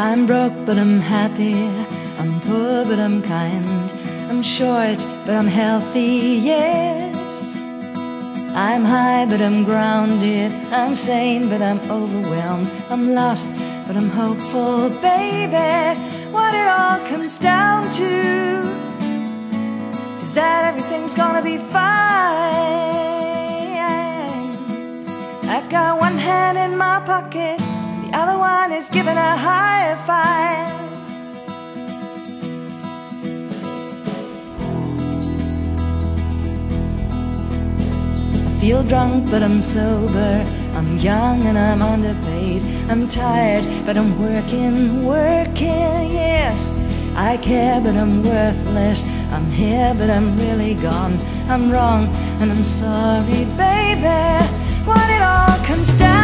I'm broke, but I'm happy. I'm poor, but I'm kind. I'm short, but I'm healthy, yes. I'm high, but I'm grounded. I'm sane, but I'm overwhelmed. I'm lost, but I'm hopeful, baby. What it all comes down to is that everything's gonna be fine. Giving a high five. I feel drunk, but I'm sober. I'm young and I'm underpaid. I'm tired, but I'm working, working, yes. I care, but I'm worthless. I'm here, but I'm really gone. I'm wrong, and I'm sorry, baby. What it all comes down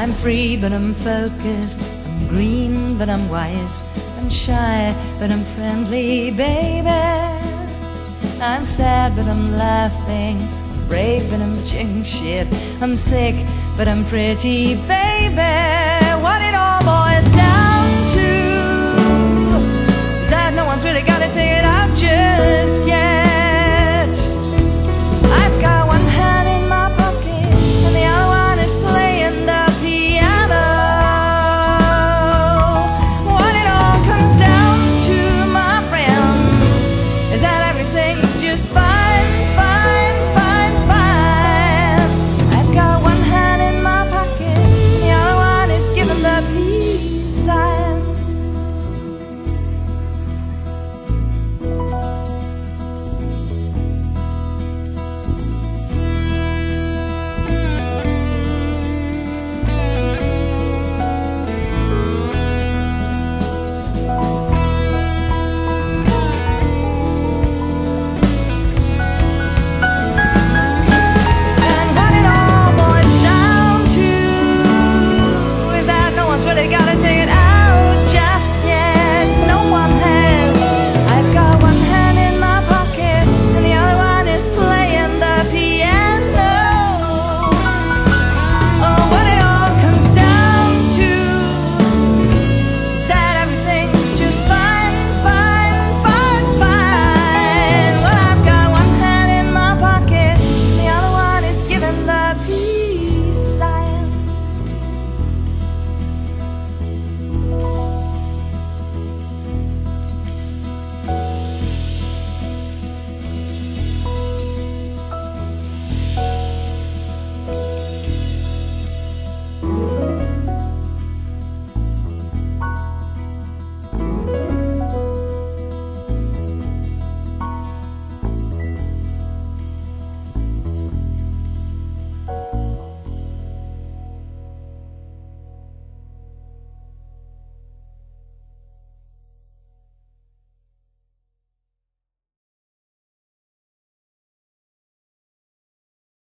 I'm free, but I'm focused. I'm green, but I'm wise. I'm shy, but I'm friendly, baby. I'm sad, but I'm laughing. I'm brave, but I'm chicken shit. I'm sick, but I'm pretty, baby.